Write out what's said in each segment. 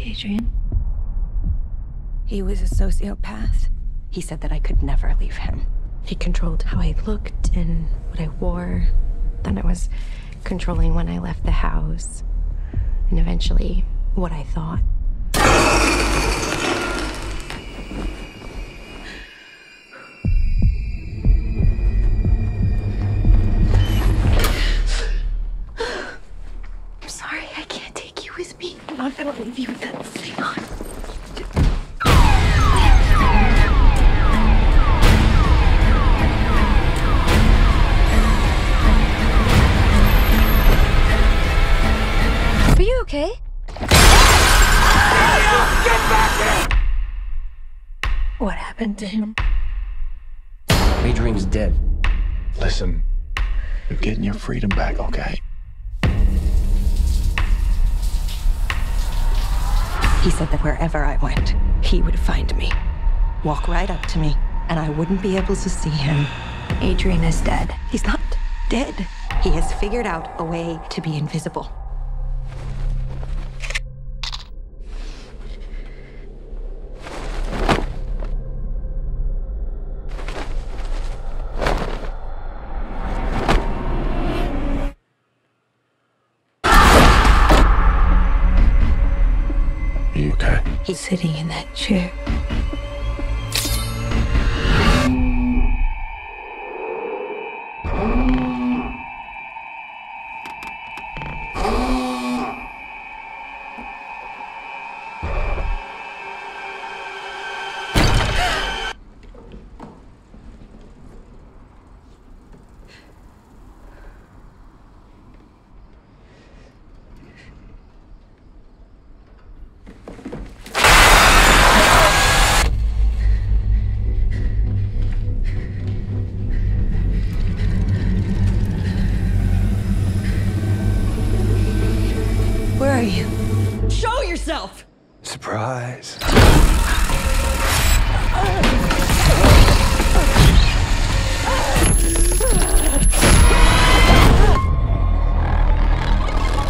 Adrian? He was a sociopath. He said that I could never leave him. He controlled how I looked and what I wore. Then it was controlling when I left the house. And eventually, what I thought. Not gonna leave you with that thing on. Are you okay? What happened to him? Adrian's dead. Listen, you're getting your freedom back, okay? He said that wherever I went, he would find me, walk right up to me, and I wouldn't be able to see him. Adrian is dead. He's not dead. He has figured out a way to be invisible. He's Sitting in that chair. Show yourself! Surprise.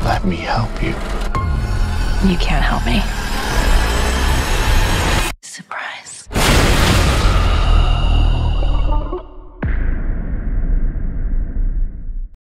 Let me help you. You can't help me.